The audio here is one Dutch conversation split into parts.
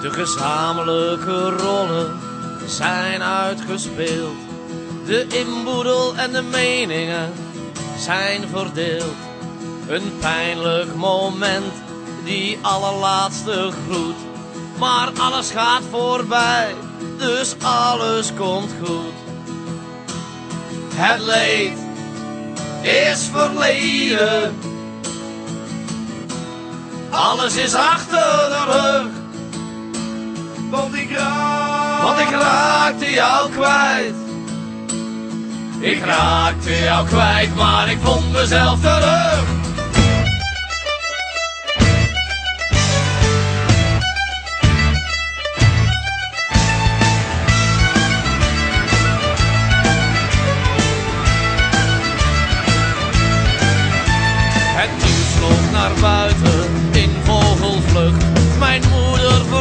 De gezamenlijke rollen zijn uitgespeeld. De inboedel en de meningen zijn verdeeld. Een pijnlijk moment, die allerlaatste groet. Maar alles gaat voorbij, dus alles komt goed. Het leed is verleden. Alles is achter de rug. Want ik raakte jou kwijt. Ik raakte jou kwijt, maar ik vond mezelf terug.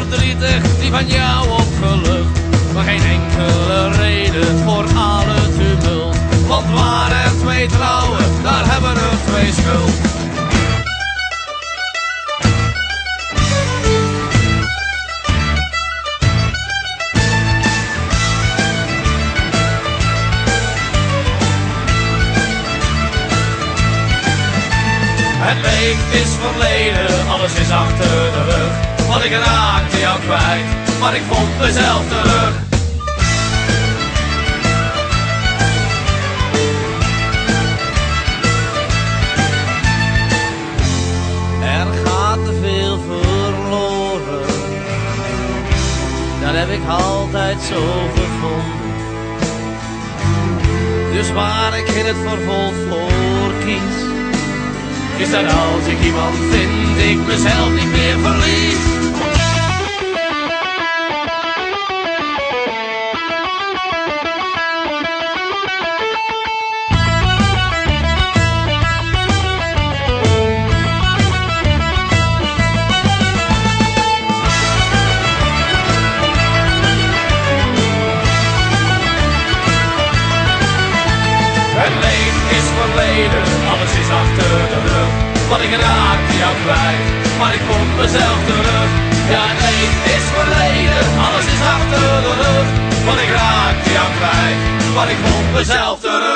Verdrietig, die van jou opgelucht. Maar geen enkele reden voor alle tumult. Want waar er twee trouwen, daar hebben er twee schuld. Het leed is verleden, alles is achter de rug. Want ik raakte jou kwijt, maar ik vond mezelf terug. Er gaat te veel verloren, dat heb ik altijd zo gevonden. Dus waar ik in het vervolg voor kies, is dat als ik iemand vind, ik mezelf niet meer verlies. Het leven is verleden, alles is achter de rug. Want ik raakte jou kwijt, maar ik vond mezelf terug. Ja, het is verleden, alles is achter de rug. Want ik raakte jou kwijt, maar ik vond mezelf terug.